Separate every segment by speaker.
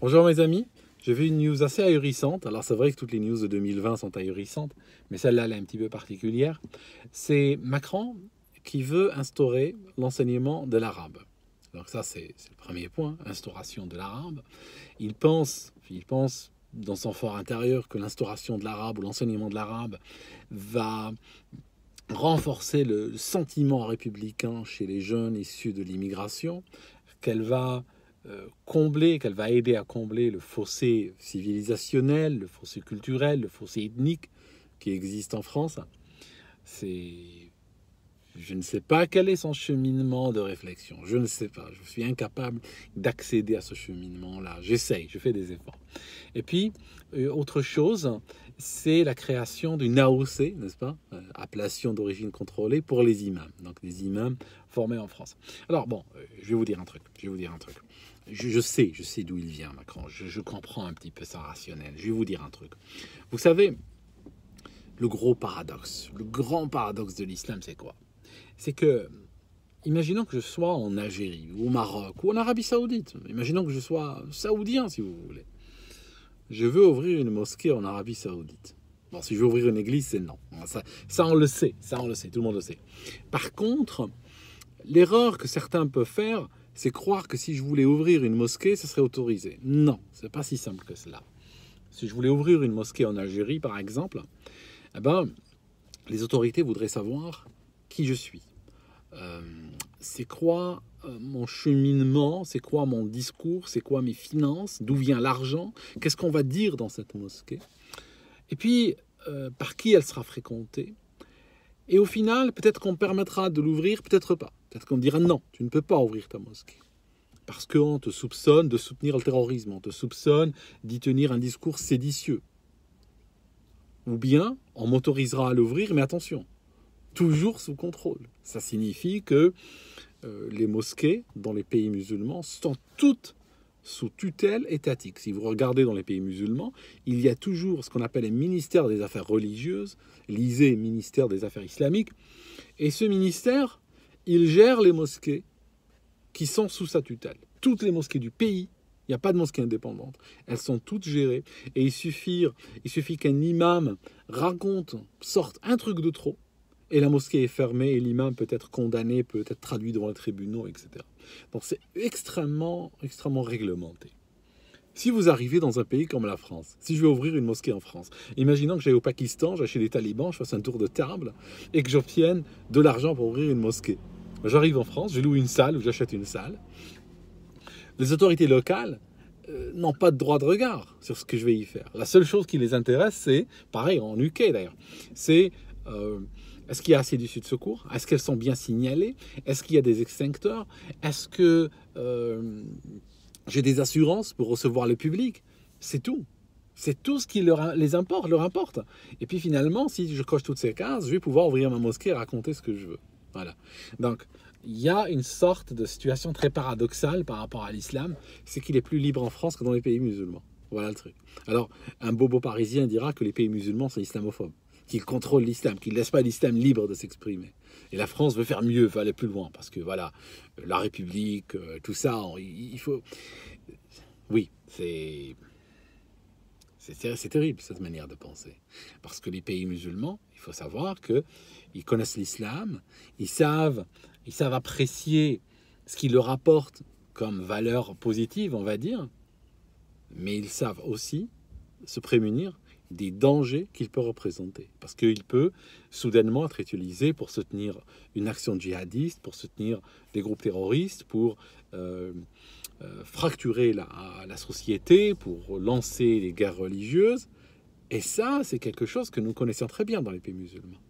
Speaker 1: Bonjour mes amis, j'ai vu une news assez ahurissante. Alors c'est vrai que toutes les news de 2020 sont ahurissantes, mais celle-là elle est un petit peu particulière. C'est Macron qui veut instaurer l'enseignement de l'arabe. Donc ça c'est le premier point, instauration de l'arabe. Il pense, il pense dans son fort intérieur que l'instauration de l'arabe ou l'enseignement de l'arabe va renforcer le sentiment républicain chez les jeunes issus de l'immigration, qu'elle va combler, qu'elle va aider à combler le fossé civilisationnel, le fossé culturel, le fossé ethnique qui existe en France. C'est je ne sais pas quel est son cheminement de réflexion. Je ne sais pas. Je suis incapable d'accéder à ce cheminement-là. J'essaye, je fais des efforts. Et puis, euh, autre chose, c'est la création d'une AOC, n'est-ce pas euh, Appellation d'origine contrôlée pour les imams. Donc, des imams formés en France. Alors, bon, euh, je vais vous dire un truc. Je vais vous dire un truc. Je, sais, je sais d'où il vient, Macron. Je, comprends un petit peu sa rationnel. Je vais vous dire un truc. Vous savez, le gros paradoxe, le grand paradoxe de l'islam, c'est quoi? C'est que, imaginons que je sois en Algérie, ou au Maroc, ou en Arabie Saoudite, imaginons que je sois saoudien, si vous voulez. Je veux ouvrir une mosquée en Arabie Saoudite. Bon, si je veux ouvrir une église, c'est non. Ça, ça, on le sait, ça, on le sait, tout le monde le sait. Par contre, l'erreur que certains peuvent faire, c'est croire que si je voulais ouvrir une mosquée, ce serait autorisé. Non, c'est pas si simple que cela. Si je voulais ouvrir une mosquée en Algérie, par exemple, eh ben, les autorités voudraient savoir qui je suis. Euh, c'est quoi euh, mon cheminement, c'est quoi mon discours, c'est quoi mes finances, d'où vient l'argent, qu'est-ce qu'on va dire dans cette mosquée, et puis euh, par qui elle sera fréquentée? Et au final, peut-être qu'on permettra de l'ouvrir, peut-être pas. Peut-être qu'on dira non, tu ne peux pas ouvrir ta mosquée. Parce qu'on te soupçonne de soutenir le terrorisme, on te soupçonne d'y tenir un discours séditieux. Ou bien on m'autorisera à l'ouvrir, mais attention, toujours sous contrôle. Ça signifie que euh, les mosquées dans les pays musulmans sont toutes sous tutelle étatique. Si vous regardez dans les pays musulmans, il y a toujours ce qu'on appelle les ministères des Affaires religieuses, lisez ministère des Affaires islamiques, et ce ministère, il gère les mosquées qui sont sous sa tutelle. Toutes les mosquées du pays, il n'y a pas de mosquées indépendantes, elles sont toutes gérées, et il suffit qu'un imam raconte, sorte un truc de trop, et la mosquée est fermée et l'imam peut être condamné, peut être traduit devant les tribunaux, etc. Donc c'est extrêmement, extrêmement réglementé. Si vous arrivez dans un pays comme la France, si je vais ouvrir une mosquée en France, imaginons que j'aille au Pakistan, j'achète des talibans, je fasse un tour de table et que j'obtienne de l'argent pour ouvrir une mosquée. J'arrive en France, je loue une salle ou j'achète une salle. Les autorités locales euh, n'ont pas de droit de regard sur ce que je vais y faire. La seule chose qui les intéresse, c'est, pareil en UK d'ailleurs, c'est euh, est-ce qu'il y a assez d'issues de secours? Est-ce qu'elles sont bien signalées? Est-ce qu'il y a des extincteurs? Est-ce que euh, j'ai des assurances pour recevoir le public? C'est tout. C'est tout ce qui leur, les importe, leur importe. Et puis finalement, si je coche toutes ces cases, je vais pouvoir ouvrir ma mosquée et raconter ce que je veux. Voilà. Donc, il y a une sorte de situation très paradoxale par rapport à l'islam, c'est qu'il est plus libre en France que dans les pays musulmans. Voilà le truc. Alors, un bobo parisien dira que les pays musulmans sont islamophobes qu'il contrôle l'islam, qu'il ne laisse pas l'islam libre de s'exprimer. Et la France veut faire mieux, veut aller plus loin, parce que voilà, la République, euh, tout ça, il faut... Oui, c'est... C'est terrible cette manière de penser. Parce que les pays musulmans, il faut savoir que ils connaissent l'islam, ils savent, ils savent apprécier ce qui leur apporte comme valeur positive, on va dire, mais ils savent aussi se prémunir des dangers qu'il peut représenter. Parce qu'il peut soudainement être utilisé pour soutenir une action djihadiste, pour soutenir des groupes terroristes, pour euh, euh, fracturer la, société, pour lancer les guerres religieuses. Et ça, c'est quelque chose que nous connaissons très bien dans les pays musulmans.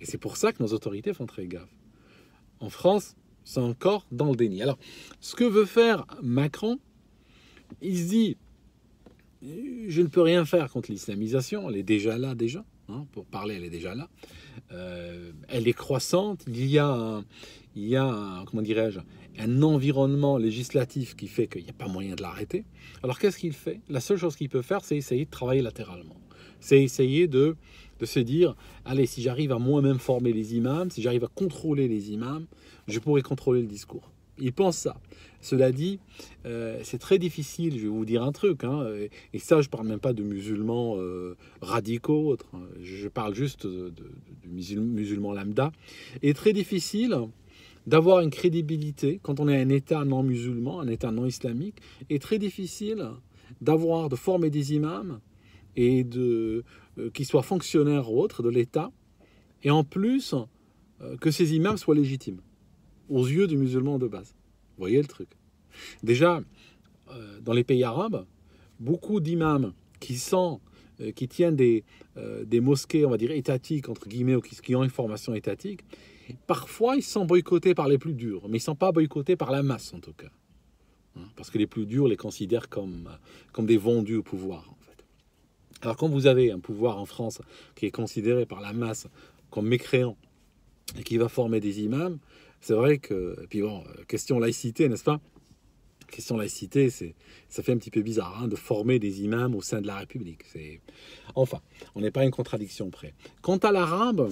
Speaker 1: Et c'est pour ça que nos autorités font très gaffe. En France, c'est encore dans le déni. Alors, ce que veut faire Macron, il se dit, je ne peux rien faire contre l'islamisation, elle est déjà là déjà, hein, pour parler, elle est déjà là. Euh, elle est croissante, il y a, un, il y a comment dirais-je, un environnement législatif qui fait qu'il n'y a pas moyen de l'arrêter. Alors qu'est-ce qu'il fait? La seule chose qu'il peut faire, c'est essayer de travailler latéralement. C'est essayer de, de se dire, allez, si j'arrive à moi-même former les imams, si j'arrive à contrôler les imams, je pourrais contrôler le discours. Ils pensent ça. Cela dit, euh, c'est très difficile, je vais vous dire un truc, hein, et ça je parle même pas de musulmans euh, radicaux, autres, hein. je parle juste de, musulmans lambda, et très difficile d'avoir une crédibilité quand on est un État non musulman, un État non islamique, et très difficile d'avoir, de former des imams et de euh, qui soient fonctionnaires ou autres de l'État, et en plus que ces imams soient légitimes aux yeux du musulman de base. Vous voyez le truc Déjà, euh, dans les pays arabes, beaucoup d'imams qui sont euh, qui tiennent des, euh, des mosquées, on va dire, étatiques, entre guillemets, ou qui, ont une formation étatique, parfois ils sont boycottés par les plus durs, mais ils ne sont pas boycottés par la masse, en tout cas. Hein, parce que les plus durs les considèrent comme, comme des vendus au pouvoir. Alors quand vous avez un pouvoir en France qui est considéré par la masse comme mécréant, et qui va former des imams, c'est vrai que, et puis bon, question laïcité, n'est-ce pas? Question laïcité, c'est, ça fait un petit peu bizarre hein, de former des imams au sein de la République. C'est, enfin, on n'est pas une contradiction près. Quant à l'arabe,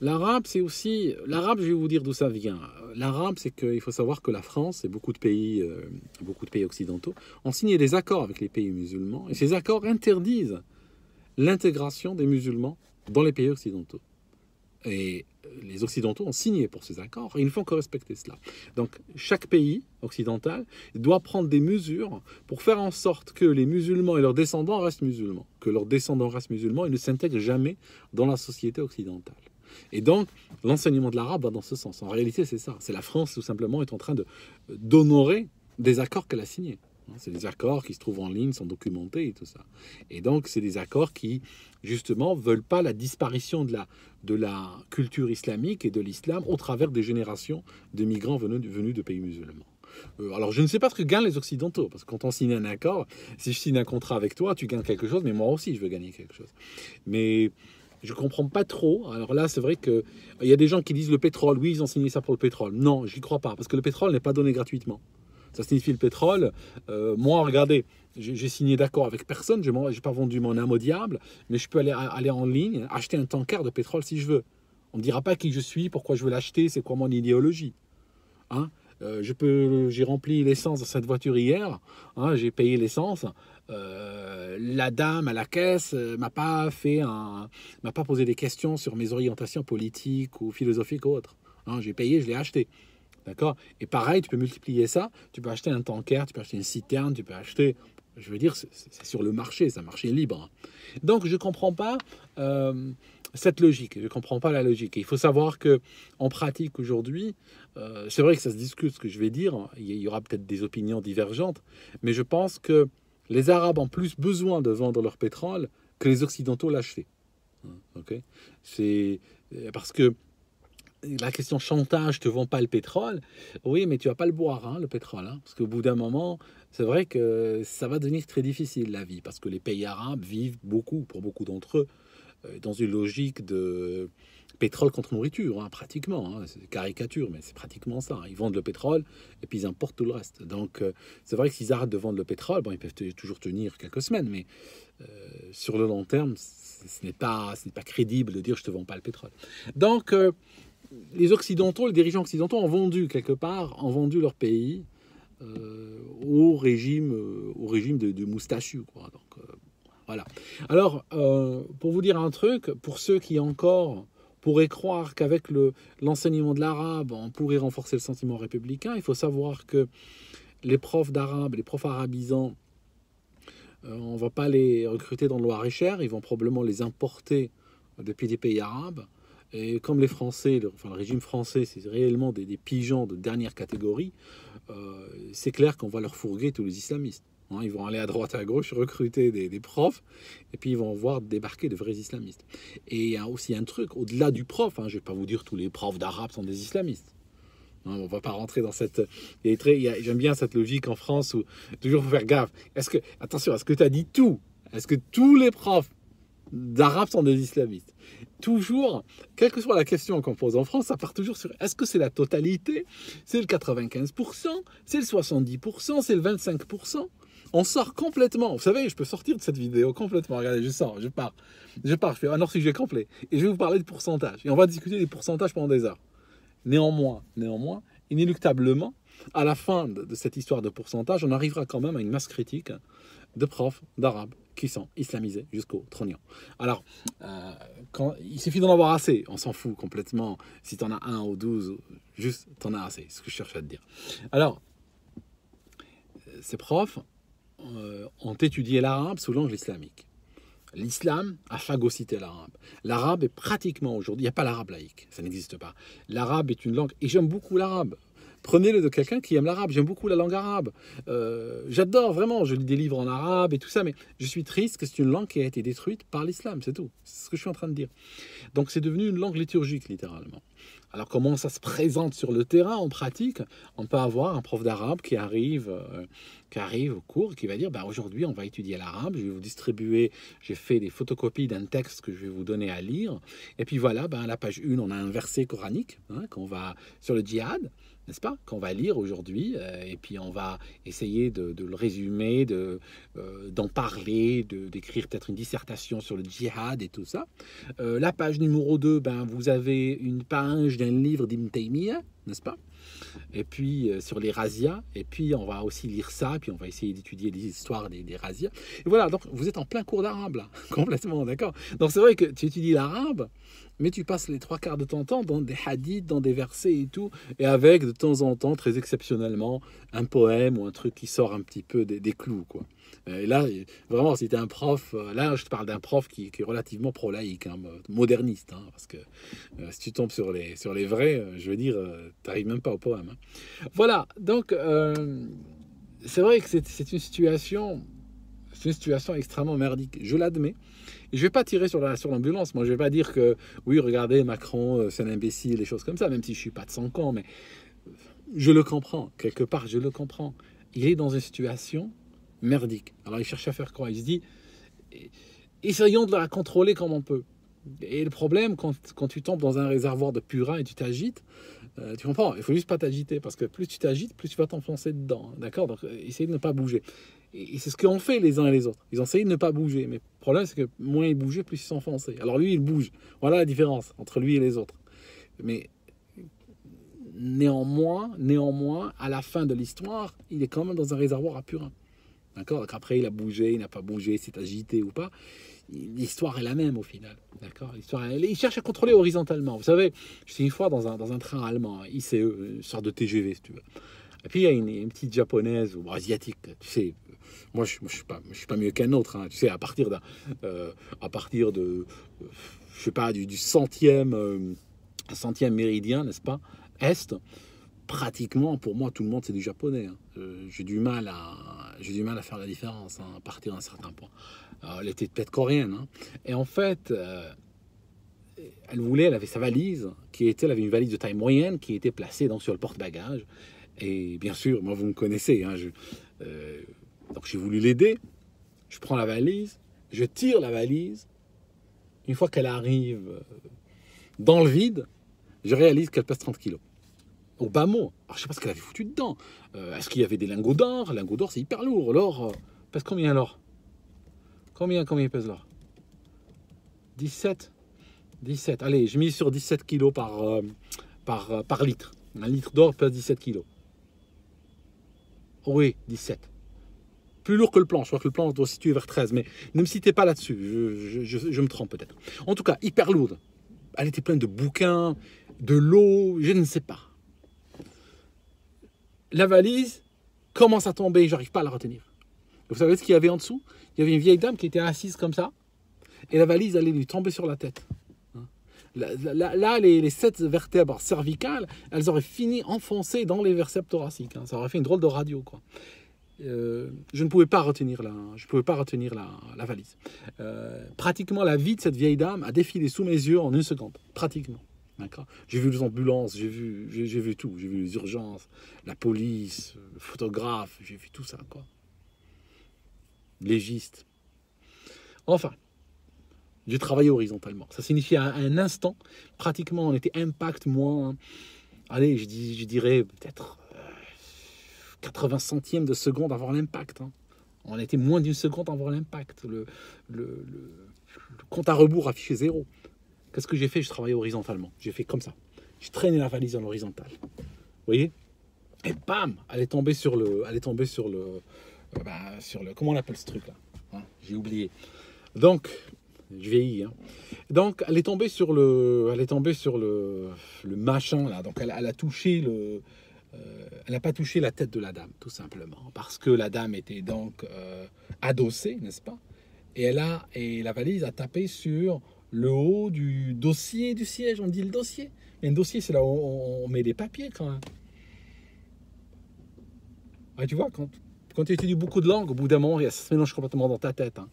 Speaker 1: l'arabe c'est aussi, l'arabe, je vais vous dire d'où ça vient. L'arabe, c'est qu'il faut savoir que la France et beaucoup de pays, euh, beaucoup de pays occidentaux ont signé des accords avec les pays musulmans, et ces accords interdisent l'intégration des musulmans dans les pays occidentaux. Et les Occidentaux ont signé pour ces accords et il ne faut que respecter cela. Donc chaque pays occidental doit prendre des mesures pour faire en sorte que les musulmans et leurs descendants restent musulmans, que leurs descendants restent musulmans et ne s'intègrent jamais dans la société occidentale. Et donc, l'enseignement de l'arabe va dans ce sens. En réalité, c'est ça. C'est la France, tout simplement, est en train d'honorer des accords qu'elle a signés. Hein, c'est des accords qui se trouvent en ligne, sont documentés et tout ça. Et donc, c'est des accords qui, justement, veulent pas la disparition de la, de la culture islamique et de l'islam au travers des générations de migrants venus, de pays musulmans. Euh, alors, je ne sais pas ce que gagnent les Occidentaux, parce que quand on signe un accord, si je signe un contrat avec toi, tu gagnes quelque chose, mais moi aussi, je veux gagner quelque chose. Mais je comprends pas trop. Alors là, c'est vrai qu'il y a des gens qui disent le pétrole, oui, ils ont signé ça pour le pétrole. Non, je n'y crois pas, parce que le pétrole n'est pas donné gratuitement ça signifie le pétrole. Euh, moi, regardez, j'ai signé d'accord avec personne, je n'ai pas vendu mon âme au diable, mais je peux aller, aller en ligne, acheter un tanker de pétrole si je veux. On ne dira pas qui je suis, pourquoi je veux l'acheter, c'est quoi mon idéologie. Hein euh, j'ai rempli l'essence dans cette voiture hier, hein, j'ai payé l'essence. Euh, la dame à la caisse m'a pas fait m'a pas posé des questions sur mes orientations politiques ou philosophiques ou autres. Hein, j'ai payé, je l'ai acheté. D'accord? Et pareil, tu peux multiplier ça. Tu peux acheter un tanker, tu peux acheter une citerne, tu peux acheter. Je veux dire, c'est sur le marché, c'est un marché libre. Donc, je ne comprends pas euh, cette logique. Je ne comprends pas la logique. il faut savoir que en pratique aujourd'hui, euh, c'est vrai que ça se discute ce que je vais dire. Il y aura peut-être des opinions divergentes, mais je pense que les Arabes ont plus besoin de vendre leur pétrole que les Occidentaux l'achetaient. Ok? C'est parce que la question chantage, te vends pas le pétrole. Oui, mais tu vas pas le boire, hein, le pétrole. Hein, parce qu'au bout d'un moment, c'est vrai que ça va devenir très difficile la vie. Parce que les pays arabes vivent beaucoup, pour beaucoup d'entre eux, euh, dans une logique de pétrole contre nourriture, hein, pratiquement. Hein, c'est caricature, mais c'est pratiquement ça. Ils vendent le pétrole et puis ils importent tout le reste. Donc, euh, c'est vrai que s'ils arrêtent de vendre le pétrole, ils peuvent toujours tenir quelques semaines, mais euh, sur le long terme, ce n'est pas, pas crédible de dire je te vends pas le pétrole. Donc, les Occidentaux, les dirigeants occidentaux ont vendu quelque part, ont vendu leur pays euh, au régime, euh, au régime de, de. Donc, euh, voilà. Alors, pour vous dire un truc, pour ceux qui encore pourraient croire qu'avec l'enseignement de l'arabe, on pourrait renforcer le sentiment républicain, il faut savoir que les profs d'arabe, les profs arabisants, on ne va pas les recruter dans le Loir-et-Cher, ils vont probablement les importer depuis des pays arabes. Et comme les Français, le, enfin le régime français, c'est réellement des, pigeons de dernière catégorie, euh, c'est clair qu'on va leur fourguer tous les islamistes. Hein. ils vont aller à droite, à gauche, recruter des, profs, et puis ils vont voir débarquer de vrais islamistes. Et il y a aussi un truc, au-delà du prof, hein, je ne vais pas vous dire tous les profs d'arabe sont des islamistes. On ne va pas rentrer dans cette. J'aime bien cette logique en France où toujours faut faire gaffe. Est-ce que attention, est-ce que tu as dit tout? Est-ce que tous les profs d'Arabes sont des islamistes. Toujours, quelle que soit la question qu'on pose en France, ça part toujours sur est-ce que c'est la totalité? C'est le 95% C'est le 70% C'est le 25% On sort complètement. Vous savez, je peux sortir de cette vidéo complètement. Regardez, je sors, je pars. Je pars, je fais un hors-sujet complet. Et je vais vous parler de pourcentage. Et on va discuter des pourcentages pendant des heures. Néanmoins, néanmoins, inéluctablement, à la fin de, cette histoire de pourcentage, on arrivera quand même à une masse critique de profs d'arabe qui sont islamisés jusqu'au trognon. Alors, euh, il suffit d'en avoir assez, on s'en fout complètement. Si tu en as un ou douze, juste t'en as assez, ce que je cherche à te dire. Alors, ces profs euh, ont étudié l'arabe sous l'angle islamique. L'islam a phagocyté l'arabe. L'arabe est pratiquement aujourd'hui, il n'y a pas l'arabe laïque, ça n'existe pas. L'arabe est une langue, et j'aime beaucoup l'arabe. Prenez-le de quelqu'un qui aime l'arabe. J'aime beaucoup la langue arabe. Euh, j'adore vraiment. Je lis des livres en arabe et tout ça, mais je suis triste que c'est une langue qui a été détruite par l'islam. C'est tout. C'est ce que je suis en train de dire. Donc c'est devenu une langue liturgique littéralement. Alors comment ça se présente sur le terrain en pratique? On peut avoir un prof d'arabe qui arrive, euh, qui arrive au cours, qui va dire bah, aujourd'hui on va étudier l'arabe, je vais vous distribuer, j'ai fait des photocopies d'un texte que je vais vous donner à lire, et puis voilà, bah, à la page 1 on a un verset coranique hein, qu'on va sur le djihad, n'est-ce pas, qu'on va lire aujourd'hui, euh, et puis on va essayer de, le résumer, de, euh, d'en parler, de, d'écrire peut-être une dissertation sur le djihad et tout ça. Euh, la page numéro 2, ben, vous avez une page d'un livre d'Ibn n'est-ce pas? Et puis sur les razzias, et puis on va aussi lire ça, puis on va essayer d'étudier les histoires des, des razzias. Et voilà, donc vous êtes en plein cours d'arabe là, complètement, d'accord? Donc c'est vrai que tu étudies l'arabe, mais tu passes les trois quarts de ton temps dans des hadiths, dans des versets et tout, et avec de temps en temps, très exceptionnellement, un poème ou un truc qui sort un petit peu des, clous, quoi. Et là, vraiment, si es un prof, euh, là, je te parle d'un prof qui, est relativement pro-laïque, hein, moderniste, hein, parce que euh, si tu tombes sur les, sur les vrais, euh, je veux dire, tu n'arrives même pas au poème. Hein. Voilà, donc, c'est vrai que c'est une situation, c'est une situation extrêmement merdique, je l'admets. Et je vais pas tirer sur l'ambulance. Sur Moi, je vais pas dire que oui, regardez, Macron, euh, c'est un imbécile, des choses comme ça, même si je suis pas de son camp, mais je le comprends. Quelque part, je le comprends. Il est dans une situation merdique. Alors, il cherche à faire quoi? Il se dit, essayons de la contrôler comme on peut. Et le problème, quand, quand tu tombes dans un réservoir de purin et tu t'agites, euh, tu comprends, il faut juste pas t'agiter parce que plus tu t'agites, plus tu vas t'enfoncer dedans. D'accord? Donc, euh, essaye de ne pas bouger. Et, c'est ce qu'ont fait les uns et les autres. Ils ont essayé de ne pas bouger. Mais le problème, c'est que moins ils bougeaient, plus ils s'enfonçaient. Alors lui, il bouge. Voilà la différence entre lui et les autres. Mais néanmoins, néanmoins, à la fin de l'histoire, il est quand même dans un réservoir à purin. D'accord après, il a bougé, il n'a pas bougé, s'est agité ou pas. L'histoire est la même au final. D'accord il cherche à contrôler horizontalement. Vous savez, je suis une fois dans un, train allemand, ICE, une sorte de TGV, si tu veux. Et puis il y a une, petite japonaise ou asiatique, tu sais. Moi, je ne suis, pas, mieux qu'un autre. Hein, tu sais, à partir, d'un, euh, à partir de, je sais pas, du, centième, euh, centième méridien, n'est-ce pas, Est, pratiquement, pour moi, tout le monde, c'est du japonais. Hein. Euh, j'ai du mal à faire la différence hein, à partir d'un certain point. elle était peut-être coréenne. Hein. Et en fait, elle voulait, elle avait sa valise, qui était, elle avait une valise de taille moyenne qui était placée dans, sur le porte-bagages. Et bien sûr, moi, vous me connaissez. Euh, donc, j'ai voulu l'aider. Je prends la valise, je tire la valise. Une fois qu'elle arrive euh, dans le vide, je réalise qu'elle pèse 30 kilos. Au bas mot. Alors, je sais pas ce qu'elle avait foutu dedans. Euh, est-ce qu'il y avait des lingots d'or? Lingots d'or, c'est hyper lourd. L'or, pèse combien alors Combien, combien pèse l'or? 17 17. Allez, je mise sur 17 kilos par, par, par litre. Un litre d'or pèse 17 kilos. Oui, 17. Plus lourd que le plan. Je crois que le plan doit se situer vers 13. Mais ne me citez pas là-dessus. Je, me trompe peut-être. En tout cas, hyper lourde. Elle était pleine de bouquins, de l'eau, je ne sais pas. La valise commence à tomber. J'arrive pas à la retenir. Vous savez ce qu'il y avait en dessous? Il y avait une vieille dame qui était assise comme ça. Et la valise allait lui tomber sur la tête. Là, les, sept vertèbres cervicales, elles auraient fini enfoncées dans les vertèbres thoraciques. Hein. Ça aurait fait une drôle de radio, quoi. Euh, je ne pouvais pas retenir la, je pouvais pas retenir la, valise. Euh, pratiquement la vie de cette vieille dame a défilé sous mes yeux en une seconde. Pratiquement. J'ai vu les ambulances, j'ai vu, j'ai, vu tout. J'ai vu les urgences, la police, le photographe, j'ai vu tout ça, quoi. Légiste. Enfin, j'ai travaillé horizontalement. Ça signifie à un instant, pratiquement, on était impact moins, allez, je, dis, je dirais peut-être 80 euh, centièmes de seconde avant l'impact. Hein. On était moins d'une seconde avant l'impact. Le, le, compte à rebours affiché zéro. Qu'est-ce que j'ai fait? Je travaillais horizontalement. J'ai fait comme ça. J'ai traîné la valise en horizontal. Vous voyez? Et bam, elle est tombée sur le, elle est tombée sur le, euh, bah, sur le, comment on appelle ce truc là hein, J'ai oublié. Donc, je vieillis. Hein. Donc, elle est tombée sur le, elle est tombée sur le, le machin là. Donc, elle, a touché le, euh, elle n'a pas touché la tête de la dame, tout simplement, parce que la dame était donc euh, adossée, n'est-ce pas? Et elle a, et la valise a tapé sur le haut du dossier du siège. On dit le dossier. Mais un dossier, c'est là où on, met des papiers quand même. Ah, tu vois, quand, quand tu étudies beaucoup de langues, au bout d'un moment, ça se mélange complètement dans ta tête. Hein.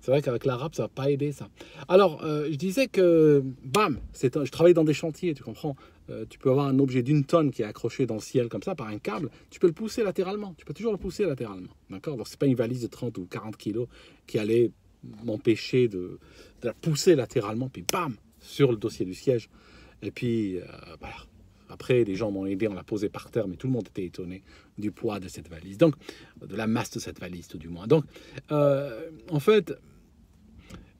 Speaker 1: C'est vrai qu'avec l'arabe, ça va pas aider ça. Alors, euh, je disais que, bam, je travaille dans des chantiers, tu comprends. Euh, tu peux avoir un objet d'une tonne qui est accroché dans le ciel comme ça par un câble, tu peux le pousser latéralement. Tu peux toujours le pousser latéralement. D'accord? Donc, c'est pas une valise de 30 ou 40 kilos qui allait m'empêcher de, la pousser latéralement, puis bam, sur le dossier du siège. Et puis, euh. Après, les gens m'ont aidé, on l'a posé par terre, mais tout le monde était étonné du poids de cette valise. Donc, de la masse de cette valise, tout du moins. Donc, en fait,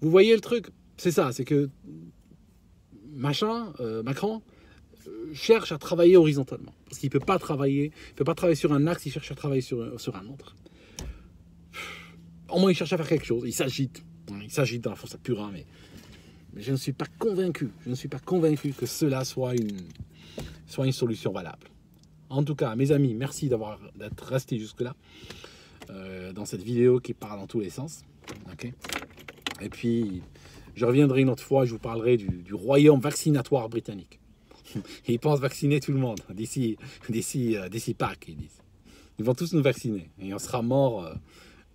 Speaker 1: vous voyez le truc? C'est ça, c'est que machin, euh, Macron, euh, cherche à travailler horizontalement. Parce qu'il ne peut pas travailler, il peut pas travailler sur un axe, il cherche à travailler sur, sur un autre. Au moins, il cherche à faire quelque chose. Il s'agite. Il s'agite dans la force pure, mais, mais je ne suis pas convaincu. Je ne suis pas convaincu que cela soit une, soit une solution valable. En tout cas, mes amis, merci d'avoir d'être restés jusque-là euh, dans cette vidéo qui parle dans tous les sens. et puis, je reviendrai une autre fois, je vous parlerai du, royaume vaccinatoire britannique. Ils pensent vacciner tout le monde d'ici, d'ici, euh, d'ici Pâques, ils disent. Ils vont tous nous vacciner et on sera mort. Euh,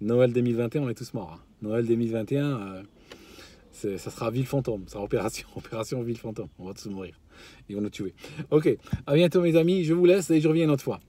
Speaker 1: Noël 2021, on est tous morts. Hein. Noël 2021, euh, ça sera ville fantôme, ça sera opération, opération ville fantôme. On va tous mourir. Ils vont nous tuer. Ok, à bientôt mes amis, je vous laisse et je reviens une autre fois.